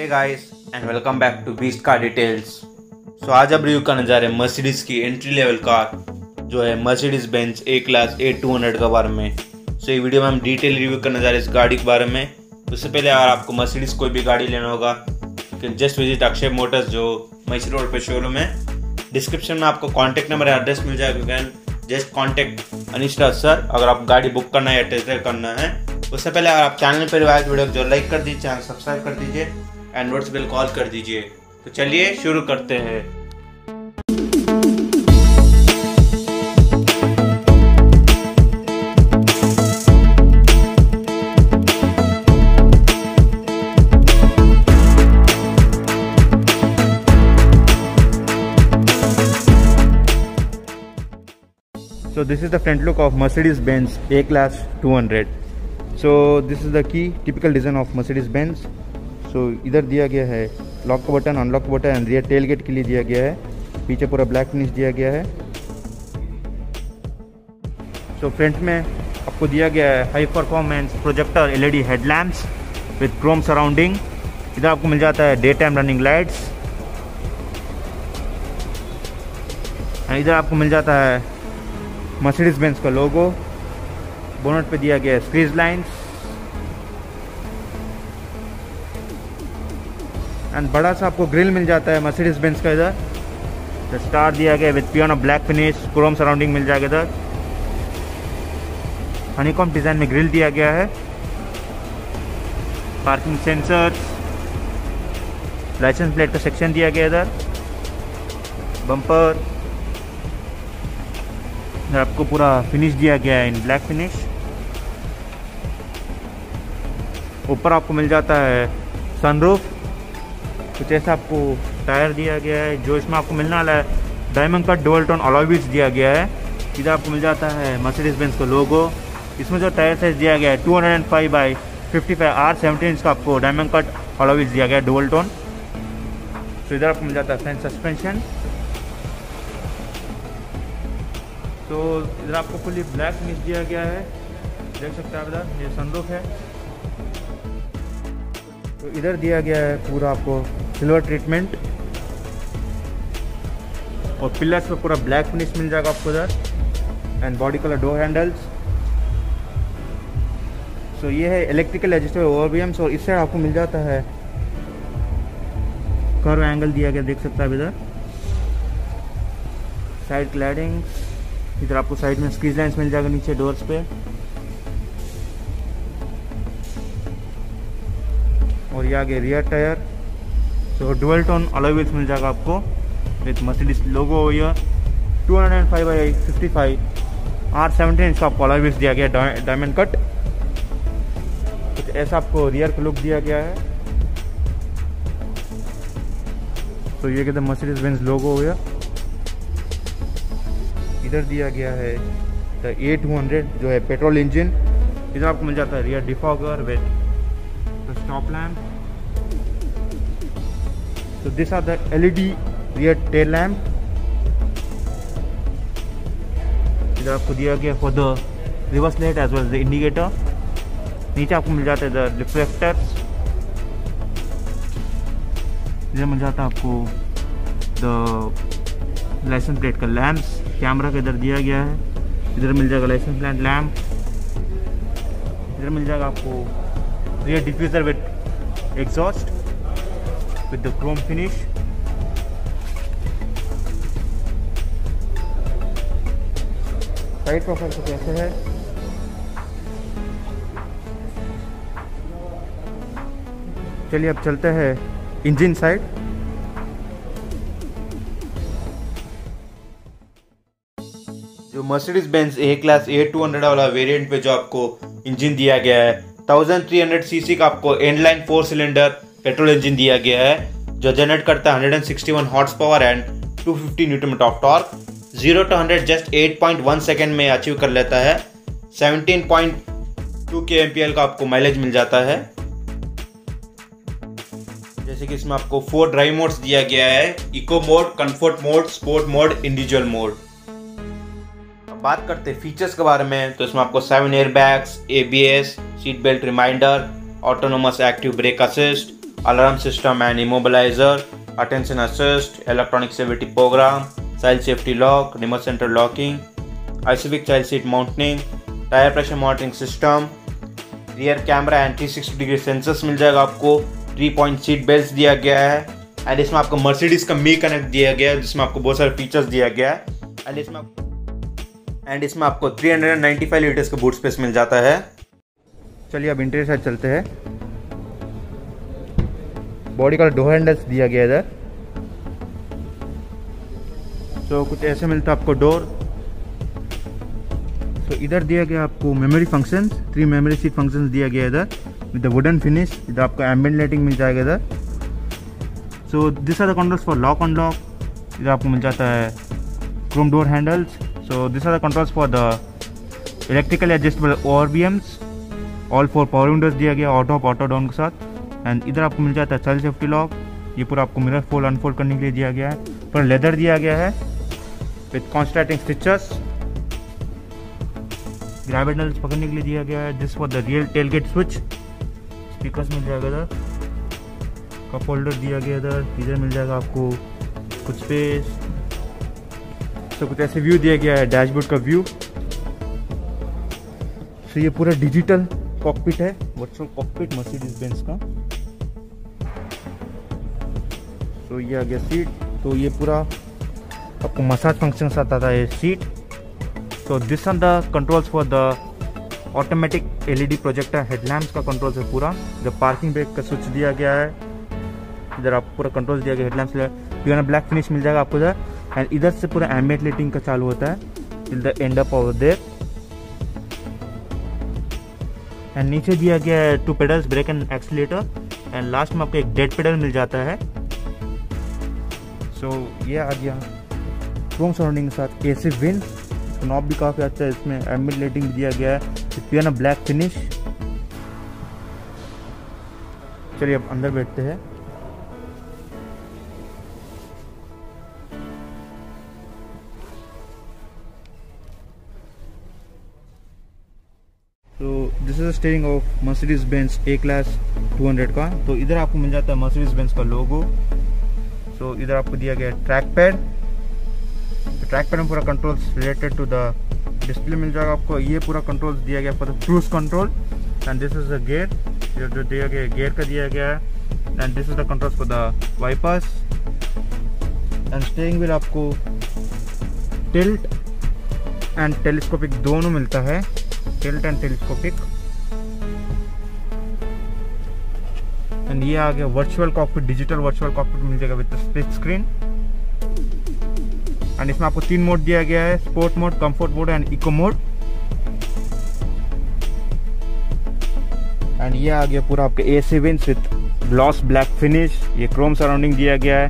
Hey guys and welcome back to beast car details so आज अब review करने जा रहे हैं मर्सिडीज की एंट्री लेवल कार जो है Mercedes Benz A class A two hundred के बारे में। सो so, ये वीडियो में हम डिटेल रिव्यू करने जा रहे हैं इस गाड़ी के बारे में। उससे पहले अगर आपको मर्सिडीज कोई भी गाड़ी लेना होगा जस्ट विज़िट अक्षय मोटर्स जो मैसी रोड पे शोरूम है। डिस्क्रिप्शन में आपको कॉन्टैक्ट नंबर एड्रेस मिल जाएगा जस्ट कॉन्टैक्ट अनिश्रा सर अगर आप गाड़ी बुक करना है या टेस्ट करना है। उससे पहले अगर आप चैनल पर वीडियो जो लाइक कर दीजिए चैनल सब्सक्राइब कर दीजिए। एंड बिल कॉल कर दीजिए तो चलिए शुरू करते हैं So this is the front look of Mercedes-Benz A-Class 200. So this is the key typical design of Mercedes-Benz. So इधर दिया गया है लॉक का बटन अनलॉक का बटन रियर टेल गेट के लिए दिया गया है। पीछे पूरा ब्लैक फिनिश दिया गया है। सो so, फ्रंट में आपको दिया गया है high performance projector LED headlamps with chrome surrounding इधर आपको मिल जाता है डे टाइम रनिंग लाइट्स इधर आपको मिल जाता है मर्सिडीज बेंस का लोगो बोनट पे दिया गया है स्क्रीज लाइंस एंड बड़ा सा आपको ग्रिल मिल जाता है मर्सिडीज बेंस का इधर। स्टार दिया गया with piano black finish chrome surrounding मिल जाएगा इधर। हनीकॉम डिज़ाइन में ग्रिल दिया गया है। पार्किंग सेंसर्स लाइसेंस प्लेट का सेक्शन दिया गया इधर। बम्पर आपको पूरा फिनिश दिया गया है इन ब्लैक फिनिश ऊपर आपको मिल जाता है सनरूफ कुछ ऐसा आपको टायर दिया गया है, जो इसमें आपको मिलने वाला है diamond cut dual tone alloys दिया गया है। इधर आपको मिल जाता है मर्सिडीज बेंस का लोगो इसमें जो टायर साइज़ दिया गया है 205 hundred and five by fifty five R seventeen का आपको डायमंड कट अलॉविज दिया गया है डोल टोन तो इधर आपको मिल जाता है फ्रंट सस्पेंशन तो इधर आपको फुली ब्लैक फिनिश दिया गया है। देख सकते हैं आप इधर, ये संदूक है। तो इधर दिया गया है पूरा आपको सिल्वर ट्रीटमेंट और पिलर्स पे पूरा ब्लैक फिनिश मिल जाएगा आपको इधर and body colour door handles so ये है इलेक्ट्रिकल एडजस्टेबल ओवरबीएम्स और इस साइड आपको मिल जाता है कर्व एंगल दिया गया, देख सकते हैं इधर. साइड क्लैडिंग्स इधर आपको साइड में स्क्रीज लाइन्स मिल जाएगा नीचे डोर्स पे. और ये आगे रियर टायर तो डुअल टोन अलग व्हील्स मिल जाएगा आपको विथ मर्सिडीज लोगो या two hundred and five by fifty five R seventeen inch का आपको अलग व्हील्स दिया गया डायमंड कट ऐसा आपको रियर का लुक दिया गया है। तो ये कहते हैं मर्सिडीज बेंज लोगो हो गया इधर दिया गया है द ए टू हंड्रेड जो है पेट्रोल इंजन इधर आपको मिल जाता है rear defogger with the stop lamp so, these are the LED rear tail lamp. इधर आपको दिया गया for the reverse light as well the indicator नीचे आपको मिल जाता है द रिफ्लेक्टर इधर मिल जाता है आपको द लाइसेंस प्लेट का लैम्प्स कैमरा का इधर दिया गया है. इधर मिल जाएगा लाइसेंस प्लेट लैम्प इधर मिल जाएगा आपको rear diffuser with exhaust with the chrome finish. Side profile तो कैसे है? चलिए अब चलते हैं इंजन साइड। जो Mercedes Benz A class A two hundred वाला वेरिएंट पे जो आपको इंजन दिया गया है 1300 सीसी का आपको inline four cylinder petrol engine दिया गया है, जो जनरेट करता है 161 horsepower and 250 newton metre of torque zero to hundred just 8.1 second में अचीव कर लेता है। 17.2 के एम का आपको माइलेज मिल जाता है। जैसे कि इसमें आपको फोर ड्राइव मोड्स दिया गया है eco mode comfort mode sport mode individual mode बात करते हैं फीचर्स के बारे में तो इसमें आपको seven airbags a seat belt reminder autonomous active brake assist alarm system and immobilizer, attention assist, electronic safety program, child safety lock, remote center locking, ICVIC child seat mounting, tyre pressure monitoring system rear camera and 360 degree sensors मिल जाएगा आपको। Three point seat belt दिया गया है। And इसमें आपको Mercedes का मी connect दिया गया है जिसमें आपको बहुत सारे फीचर्स दिया गया है। एंड इसमें एंड इसमें आपको 395 लीटर्स का बूट स्पेस मिल जाता है। चलिए अब इंटीरियर साइड चलते हैं। बॉडी का डोर हैंडल्स दिया गया इधर। तो कुछ ऐसे मिलता है आपको डोर तो इधर दिया गया आपको memory functions three memory seat functions दिया गया इधर विद द वुडन फिनिश इधर आपको एम्बियंट लाइटिंग मिल जाएगा इधर। So this are the controls for lock unlock इधर आपको मिल जाता है chrome door handles so this are the controls for the electrical adjustable ORVMs all four power windows दिया गया ऑटो अप ऑटो डाउन के साथ। एंड इधर आपको मिल जाता है चाइल्ड सेफ्टी लॉक ये पूरा आपको मिरर फोल्ड अनफोल्ड करने के लिए दिया गया है। पूरा लेदर दिया गया है with contrasting stitches grab handles पकड़ने के लिए दिया गया है। This for the rear tailgate switch speakers मिल जाएगा इधर। कप होल्डर दिया गया इधर। इधर मिल जाएगा आपको। कुछ स्पेस तो कुछ ऐसे व्यू दिया गया है। डैशबोर्ड का व्यू सो ये पूरा डिजिटल कॉकपिट है। वर्चुअल कॉकपिट मर्सिडीज बेंस का। तो ये आ गया सीट तो ये पूरा आपको मसाज फ़ंक्शन के साथ आता है सीट तो this are the controls for the automatic LED projector headlamps का कंट्रोल्स है पूरा. जब पार्किंग ब्रेक का स्विच दिया गया है, इधर आपको पूरा कंट्रोल दिया गया हेडलैम्प्स पूरा ब्लैक फिनिश मिल जाएगा आपको इधर. एंड इधर से पूरा एम्बियट लाइटिंग का चालू होता है. Till the end of there and नीचे दिया गया है two pedals brake and accelerator and last में आपको एक डेड पेडल मिल जाता है. सो ये आ गया क्रोम सराउंडिंग के साथ ए सी विन नॉब भी काफ़ी अच्छा है, इसमें एम्बिट लाइटिंग दिया गया है। पियानो ब्लैक फिनिश चलिए अब अंदर बैठते हैं। तो this is steering of Mercedes Benz A class 200 का तो इधर आपको मिल जाता है मर्सिडीज बेंच का लोगो तो इधर आपको दिया गया ट्रैक पैड ट्रैक पैड में पूरा controls related to the display मिल जाएगा आपको. ये पूरा कंट्रोल्स दिया गया for the cruise control and this is the gear जो दिया गया गेयर का दिया गया है. And this is the controls for the wipers and steering wheel आपको टिल्ट एंड टेलीस्कोपिक दोनों मिलता है. टिल्ट एंड टेलीस्कोपिक एंड ये आ गया virtual cockpit digital virtual cockpit मिल जाएगा विद स्प्लिट स्क्रीन एंड इसमें आपको तीन मोड दिया गया है sport mode comfort mode and eco mode and ये आ गया पूरा आपके a vents with gloss black finish ये क्रोम सराउंडिंग दिया गया है.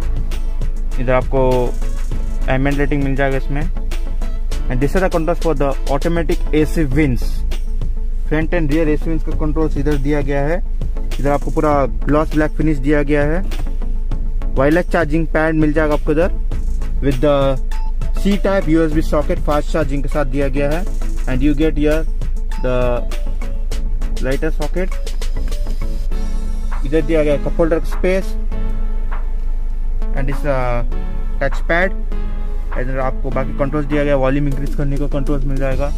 इधर आपको एमेंट रेटिंग मिल जाएगा इसमें. And this are the controls for the automatic AC vents front and rear AC vents का कंट्रोल्स इधर दिया गया है. इधर आपको पूरा ग्लॉस ब्लैक फिनिश दिया गया है। वायरलेस चार्जिंग पैड मिल जाएगा आपको इधर। With the C type USB socket fast charging के साथ दिया गया है। And you get your the lighter socket इधर दिया गया कप होल्डर स्पेस एंड इस टच पैड इधर आपको बाकी कंट्रोल्स दिया गया। वॉल्यूम इंक्रीज करने का कंट्रोल्स मिल जाएगा।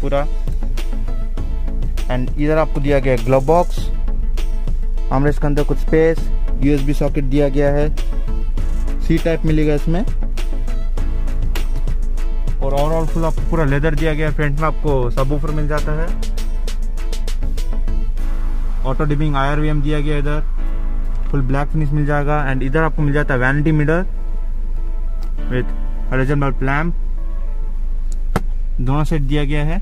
पूरा। एंड इधर आपको दिया गया ग्लव बॉक्स हमारे इसके अंदर कुछ स्पेस यूएसबी सॉकेट दिया गया है। सी टाइप मिलेगा इसमें। और ओवरऑल फुल आपको पूरा लेदर दिया गया है। फ्रंट में आपको सब ऊपर मिल जाता है। ऑटो डिबिंग आई दिया गया इधर। फुल ब्लैक फिनिश मिल जाएगा। एंड इधर आपको मिल जाता है vanity mirror with horizontal lamp दोनों साइड दिया गया है।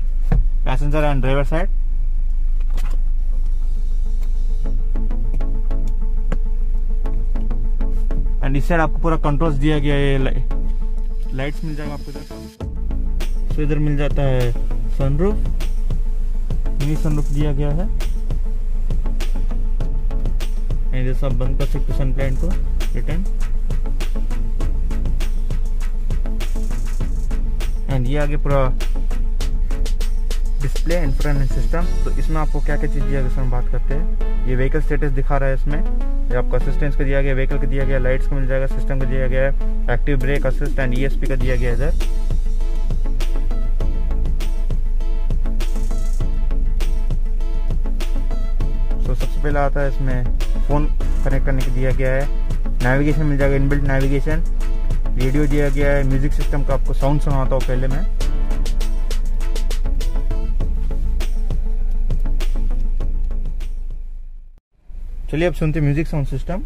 Passenger and driver side and इस साइड आपको पूरा कंट्रोल्स दिया गया है लाइट्स मिल जाएगा आपको इधर। तो इधर मिल जाता है सनरूफ मिनी सनरूफ दिया गया है। एंड सब बंद कर सकते सन प्लांट को रिटर्न एंड ये आगे पूरा डिस्प्ले इंफ्रारेड सिस्टम तो इसमें आपको क्या क्या चीज़ दिया गया इसमें बात करते हैं। ये व्हीकल स्टेटस दिखा रहा है इसमें। ये आपको असिस्टेंस का दिया गया व्हीकल का दिया गया लाइट्स का मिल जाएगा सिस्टम का दिया गया है active brake assist and E का दिया गया इधर। तो सबसे पहले आता है इसमें फ़ोन कनेक्ट करने के दिया गया है। नेविगेशन मिल जाएगा इनबिल्ट नेविगेशन रेडियो दिया गया है म्यूज़िक सिस्टम का आपको साउंड सुनाता हूँ पहले मैं। चलिए अब सुनते music sound system.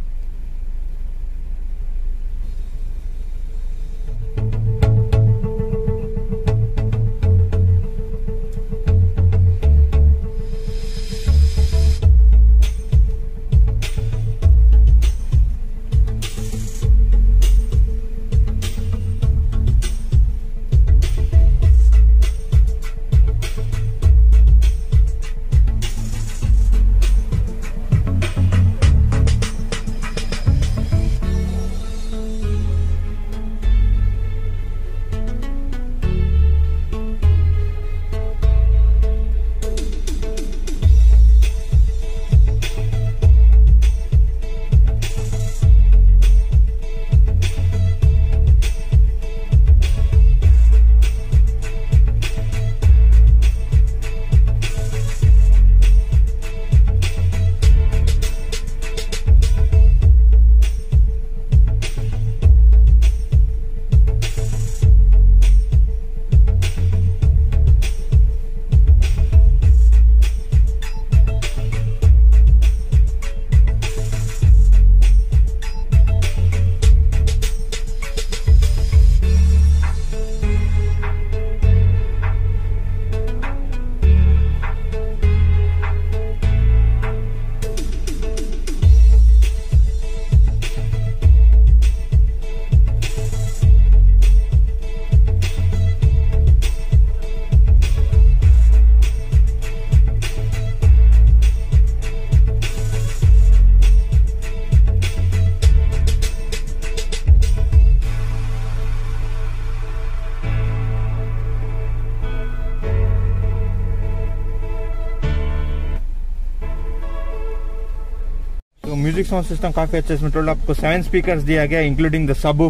Sound system काफ़ी अच्छा इसमें टोटल आपको सेवन स्पीकर्स दिया गया इंक्लूडिंग द सब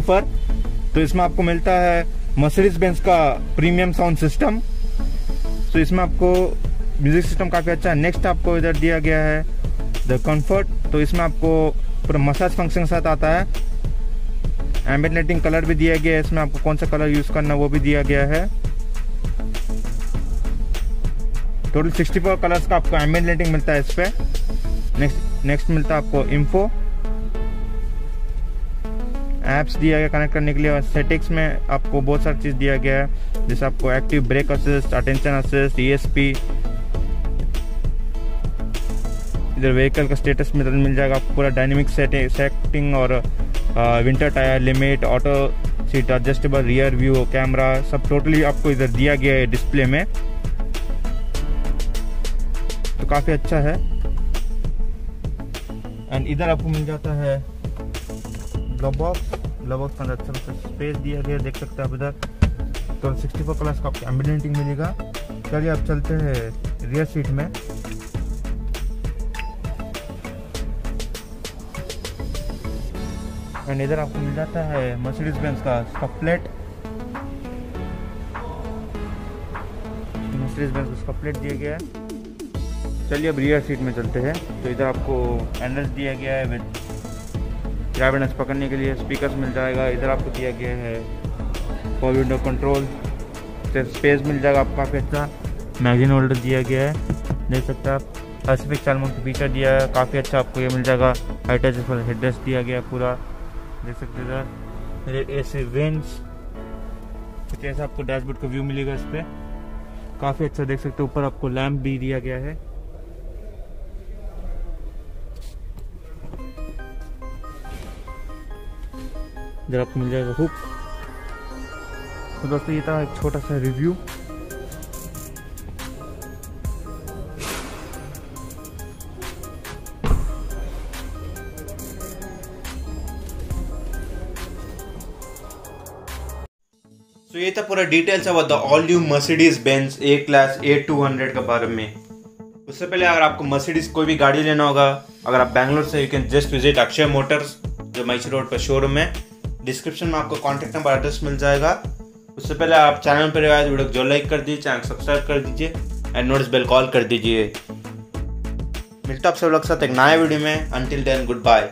तो इसमें आपको मिलता है मर्सिडीज बेंस का प्रीमियम साउंड सिस्टम तो इसमें आपको म्यूज़िक सिस्टम काफ़ी अच्छा है। नेक्स्ट आपको इधर दिया गया है द कंफर्ट तो इसमें आपको पूरा मसाज फ़ंक्शन के साथ आता है। एम्बेड लाइटिंग कलर भी दिया गया है। इसमें आपको कौन सा कलर यूज़ करना वो भी दिया गया है। टोटल 64 कलर्स का आपको एम्बेड लाइटिंग मिलता है इस पे। नेक्स्ट नेक्स्ट मिलता है आपको इम्फो एप्स दिया गया कनेक्ट करने के लिए और सेटिंग्स में आपको बहुत सारी चीज़ दिया गया है. जैसे आपको active brake assist attention assist ESP इधर व्हीकल का स्टेटस मिल जाएगा आपको पूरा डायनेमिक सेटिंग और winter tyre limit auto seat adjustable rear view camera सब टोटली आपको इधर दिया गया है डिस्प्ले में. तो काफ़ी अच्छा है. एंड इधर आपको मिल जाता है ग्लव बॉक्स ग्लव बॉक्स के अंदर अच्छा सा स्पेस दिया गया देख सकते हैं आप इधर. तो सिक्सटी फोर प्लस का आपको एम्बिडेंटिंग मिलेगा. चलिए आप चलते हैं रियर सीट में. एंड इधर आपको मिल जाता है मर्सिडीज बेंज का स्कपलेट मर्सिडीज बेंज का स्कपलेट दिया गया है. चलिए अब रियर सीट में चलते हैं। तो इधर आपको हैंडल्स दिया गया है विद ग्रैबिनेस पकड़ने के लिए स्पीकर्स मिल जाएगा। इधर आपको दिया गया है फॉर विंडो कंट्रोल स्पेस मिल जाएगा आपको काफ़ी अच्छा। मैगजीन होल्डर दिया गया है। देख सकते हैं आप। पैसिफिक चालमोन का फीचर दिया है। काफ़ी अच्छा आपको ये मिल जाएगा। हाई टच हेडरेस्ट दिया गया पूरा। देख सकते हैं इधर। ऐसे वेंस कुछ ऐसा आपको डैशबोर्ड का व्यू मिलेगा इस पर काफ़ी अच्छा देख सकते हैं। ऊपर आपको लैम्प भी दिया गया है। इधर आपको मिल जाएगा हुक तो दोस्तों, ये था एक छोटा सा रिव्यू सो ये था पूरा डिटेल्स अब all new Mercedes Benz A class A two hundred के बारे में। उससे पहले अगर आपको मर्सिडीज कोई भी गाड़ी लेना होगा, अगर आप बैंगलोर से you can just visit Akshay Motors जो मैची रोड पर शोरूम है। डिस्क्रिप्शन में आपको कॉन्टैक्ट नंबर एड्रेस मिल जाएगा। उससे पहले आप चैनल पर आए वीडियो जो लाइक कर दीजिए चैनल सब्सक्राइब कर दीजिए एंड नोटिस बेल कॉल कर दीजिए। मिलता आप सब लोग साथ एक नया वीडियो में। Until then good bye